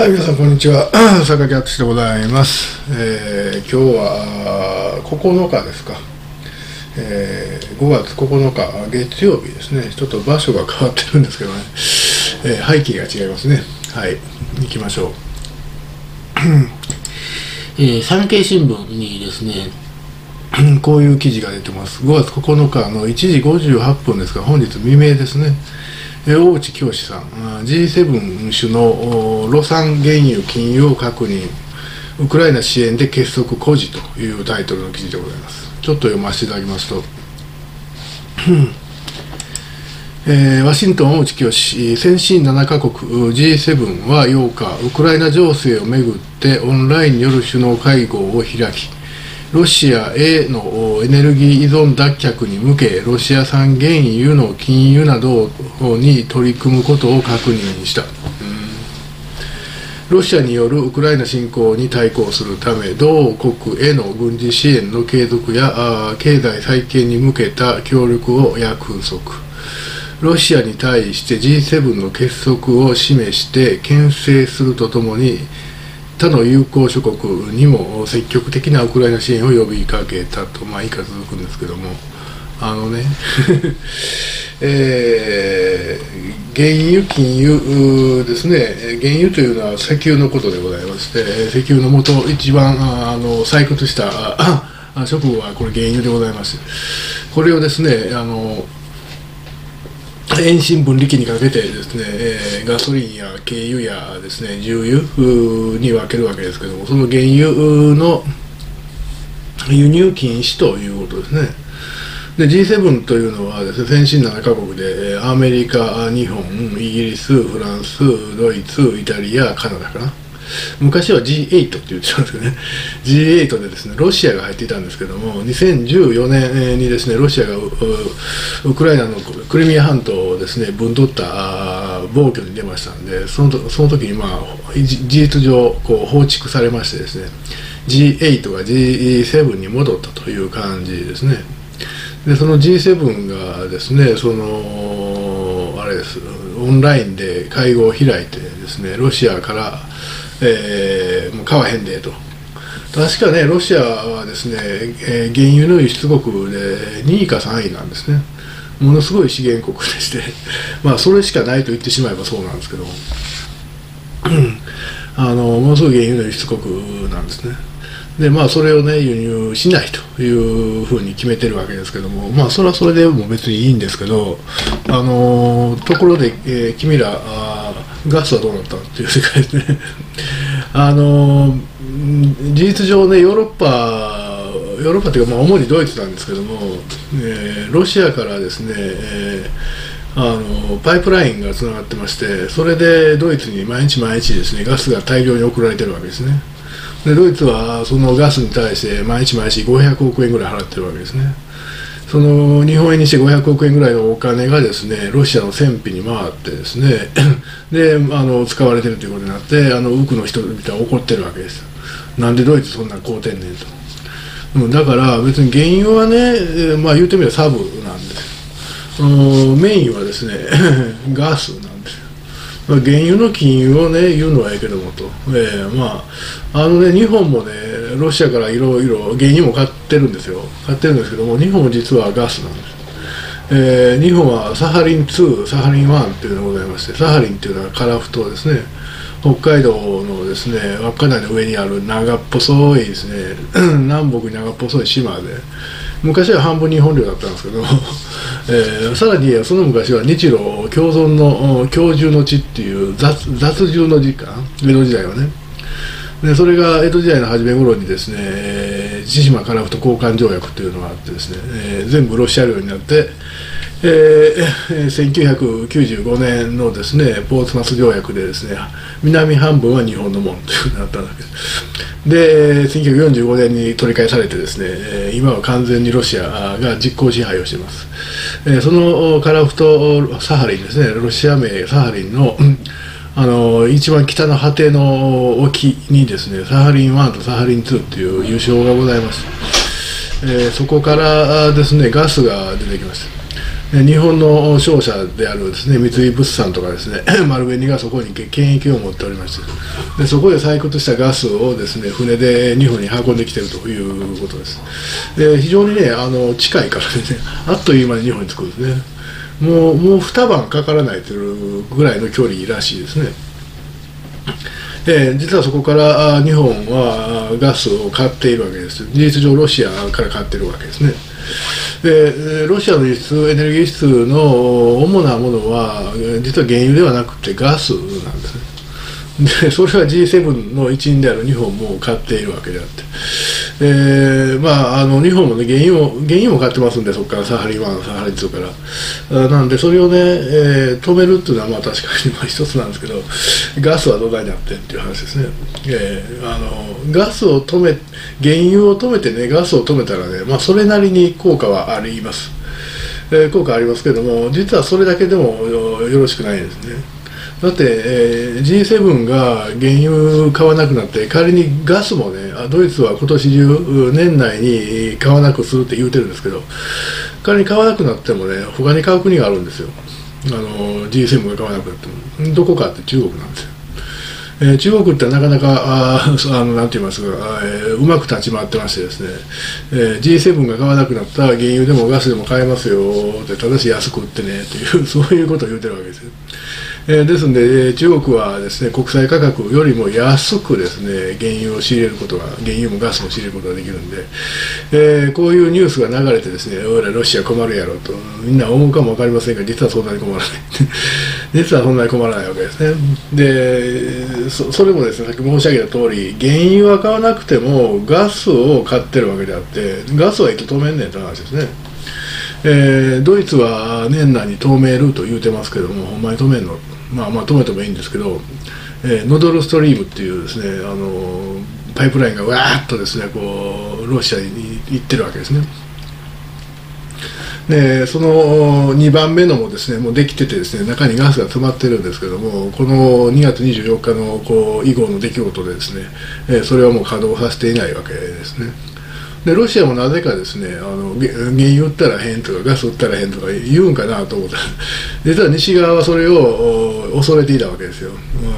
はい、皆さんこんにちは。坂木敦でございます。えー今日は9日ですか。えー5月9日月曜日ですね。ちょっと場所が変わってるんですけどね。えー背景が違いますね。はい、行きましょう。えー産経新聞にですね、こういう記事が出てます。5月9日の1時58分ですが、本日未明ですね。え大内教師さん、G7 首脳、ロサン原油金融を確認、ウクライナ支援で結束孤児というタイトルの記事でございます。ちょっと読ませていただきますと、えーワシントン大内教師、先進7カ国 G7 は8日、ウクライナ情勢をめぐってオンラインによる首脳会合を開き、ロシアへのエネルギー依存脱却に向け、ロシア産原油の禁輸などに取り組むことを確認した。ロシアによるウクライナ侵攻に対抗するため、同国への軍事支援の継続や経済再建に向けた協力を約束。ロシアに対して G7 の結束を示して牽制するとともに、他の友好諸国にも積極的なウクライナ支援を呼びかけたと、まあ、以下続くんですけども、あのね、えー原油、金油ですね、原油というのは石油のことでございまして、石油の元、一番あの採掘したああ植物はこれ原油でございます。これをですね、あの遠心分離機にかけてですね、えーガソリンや軽油やですね重油に分けるわけですけどもその原油の輸入禁止ということですね。で G7 というのはですね先進7カ国でアメリカ日本イギリスフランスドイツイタリアカナダかな。昔は G8 って言ってたんですけどね。G8 でですねロシアが入っていたんですけども2014年にですねロシアがウクライナのクリミア半島ですね分取った暴挙に出ましたんでそのその時にまあ事実上こう放逐されましてですね G8 が G7 に戻ったという感じですね。でその G7 がですねそのあれですオンラインで会合を開いてですねロシアから、えーもう買わへんでと。確かねロシアはですね、えー原油の輸出国で2位か3位なんですね。ものすごい資源国でして まあそれしかないと言ってしまえばそうなんですけどあのものすごい原油の輸出国なんですね。でまあそれをね輸入しないというふうに決めてるわけですけどもまあそれはそれでも別にいいんですけどあのところで、えー君らあガスはどうなったっていう世界ですね。あの事実上ねヨーロッパヨーロッパというか、まあ、主にドイツなんですけども、えーロシアからですね、えーあのパイプラインがつながってましてそれでドイツに毎日毎日ですねガスが大量に送られてるわけですね。でドイツはそのガスに対して毎日毎日500億円ぐらい払ってるわけですね。その日本円にして500億円ぐらいのお金がですねロシアの戦費に回ってですね であの使われてるということになってあのウクの人々は怒ってるわけです。なんでドイツそんなん買うてんねんと。うんだから別に原油はね、まあ言うてみればサブなんですよ。あのメインはですね ガスなんですよ。まあ原油の禁輸をね言うのはええけどもと、えーまああのね日本もねロシアからいろいろ原油も買ってるんですよ。買ってるんですけども日本も実はガスなんですえー日本はサハリン2、サハリン1っていうのがございまして、サハリンっていうのはカラフトですね、北海道のですね、稚内の上にある長っ細いですね、南北に長っ細い島で、昔は半分日本領だったんですけど、えーさらにその昔は日露共存の共住の地っていう雑雑住の地かな、江戸時代はね。でそれが江戸時代の初め頃にですね、えー千島樺太交換条約というのがあってですね、えー全部ロシア領になって、えー1995年のですねポーツマス条約でですね南半分は日本のものというふうになったわけです。で1945年に取り返されてですね今は完全にロシアが実効支配をしています、えーそのカラフトサハリンですねロシア名サハリンのあの一番北の果ての沖にですねサハリン1とサハリン2っていう優勝がございます、えーそこからですねガスが出てきました。日本の商社であるですね三井物産とかですね 丸紅がそこに権益を持っておりましてでそこで採掘したガスをですね船で日本に運んできてるということです。で非常にねあの近いからですね あっという間に日本に着くんですね。もうもう二晩かからないというぐらいの距離らしいですね。えー、実はそこから日本はガスを買っているわけです。事実上ロシアから買っているわけですね。でロシアの輸出エネルギー輸出の主なものは実は原油ではなくてガスなんですね。でそれは G7 の一員である日本も買っているわけであって、えー、まあ、あの日本も、ね、原油も原油も買ってますんで、そこからサハリン1、サハリン2から。なんで、それをね、えー、止めるっていうのはまあ確かにまあ一つなんですけど、ガスはどないなってっていう話ですね。えー、あのガスを止め、原油を止めてね、ガスを止めたらね、まあ、それなりに効果はあります。えー、効果ありますけども、実はそれだけでもよろしくないですね。だって、えー、G7 が原油買わなくなって仮にガスもねドイツは今年中年内に買わなくするって言うてるんですけど仮に買わなくなってもね他に買う国があるんですよ。あの G7 が買わなくなっても。どこかって中国なんですよ。えー、中国ってなかなかあ あのなんて言いますか、えー、うまく立ち回ってましてですね、えー、G7 が買わなくなったら原油でもガスでも買えますよってただし安く売ってねっていう そういうことを言うてるわけですよ。えー、ですので、中国はですね国際価格よりも安くですね原油を仕入れることが、原油もガスも仕入れることができるんで、えー、こういうニュースが流れて、ですね俺らロシア困るやろと、みんな思うかも分かりませんが、実はそんなに困らない、実はそんなに困らないわけですね。でそそれもですねさっき申し上げた通り、原油は買わなくても、ガスを買ってるわけであって、ガスはいつ止めんねんって話ですね。えー、ドイツは年内に止めると言うてますけども、ほんまに止めんのまあまあ止めてもいいんですけど、えー、ノドルストリームっていうですねあのパイプラインがわーっとですねこうロシアに行ってるわけですね。でその2番目のもですねもうできててですね中にガスが詰まってるんですけどもこの2月24日のこう以後の出来事でですね、えー、それはもう稼働させていないわけですね。でロシアもなぜかですねあの原油売ったら変とかガス売ったら変とか言うんかなと思った 実は西側はそれを恐れていたわけですよ、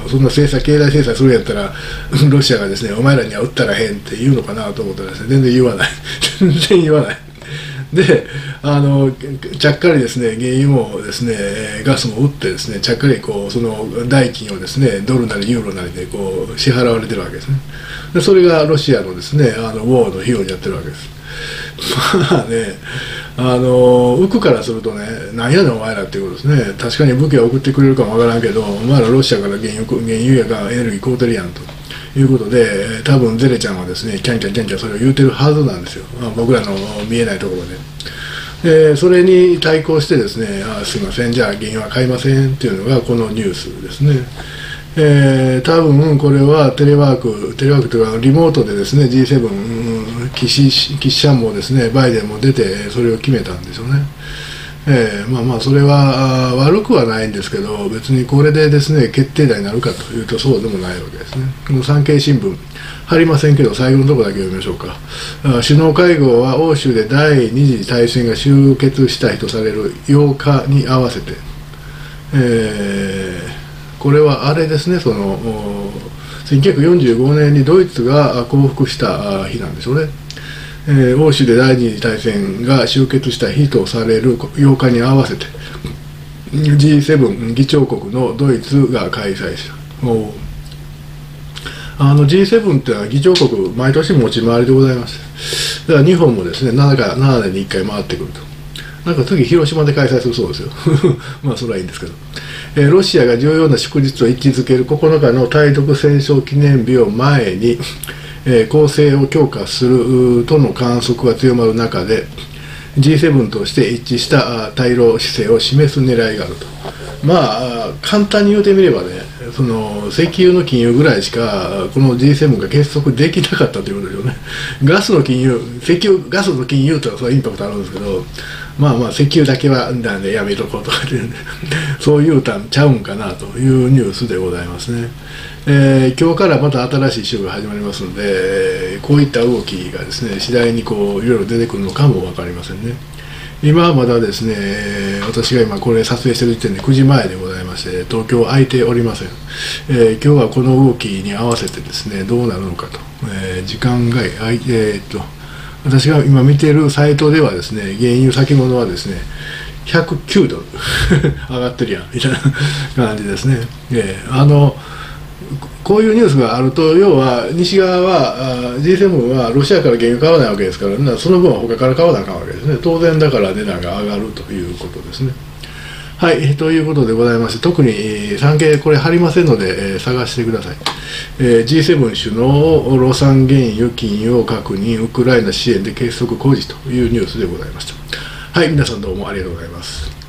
うん、そんな制裁経済制裁するんやったら ロシアがですねお前らには売ったら変って言うのかなと思ったらですね。全然言わない。全然言わない。であのちゃっかりですね原油もですねガスも売ってですねちゃっかりこうその代金をですねドルなりユーロなりでこう支払われてるわけですね。でそれがロシアのですねあのウォーの費用になってるわけです。まあねあの浮くからするとねなんやねんお前らっていうことですね。確かに武器は送ってくれるかもわからんけどお前らロシアから原油原油やがエネルギー買うてるやんと。いうことで多分ゼレちゃんはですねキャンキャンキャンキャンそれを言うてるはずなんですよ、あ、僕らの見えないところで。でそれに対抗してですねあすいませんじゃあ原油は買いませんっていうのがこのニュースですね。えー、多分これはテレワーク、テレワークというかリモートでですね G7、岸岸さんもですねバイデンも出てそれを決めたんでしょうね。えー、まあまあそれは悪くはないんですけど別にこれでですね決定打になるかというとそうでもないわけですね。この産経新聞貼りませんけど最後のところだけ読みましょうか。首脳会合は欧州で第二次大戦が終結した日とされる8日に合わせて、えー、これはあれですねその1945年にドイツが降伏した日なんでしょうね。えー、欧州で第二次大戦が終結した日とされる8日に合わせて G7 議長国のドイツが開催した。あの G7 っていうのは議長国毎年持ち回りでございます。だから日本もですね 7, か7年に1回回ってくると。なんか次広島で開催するそうですよ。まあそれはいいんですけど、えー、ロシアが重要な祝日と位置づける9日の対独戦勝記念日を前にえー、攻勢を強化するとの観測が強まる中で G7 として一致した対ロ姿勢を示す狙いがあると。まあ簡単に言うてみればねその石油の金融ぐらいしかこの G7 が結束できなかったということですよね。ガスの金融石油ガスの金融とはそれインパクトあるんですけどまあまあ石油だけはなんでやめとこうとかって そういうたんちゃうんかなというニュースでございますね。えー、今日からまた新しい週が始まりますので、こういった動きがですね次第にこういろいろ出てくるのかも分かりませんね。今はまだですね、私が今これ撮影してる時点で9時前でございまして、東京空いておりません。えー、今日はこの動きに合わせてですね、どうなるのかと、えー、時間外、えー、っと、私が今見ているサイトではですね、原油先物はですね、109ドル 上がってるやんみたいな 感じですね。えー、あのこういうニュースがあると要は西側は G7 はロシアから原油買わないわけですからその分は他から買わなあかんわけですね当然だから値段が上がるということですね。はい、ということでございまして、特に産経これ貼りませんので、えー、探してください。えー、G7 首脳、ロサン原油金融確認、ウクライナ支援で結束工事というニュースでございました。はい、皆さんどうもありがとうございます。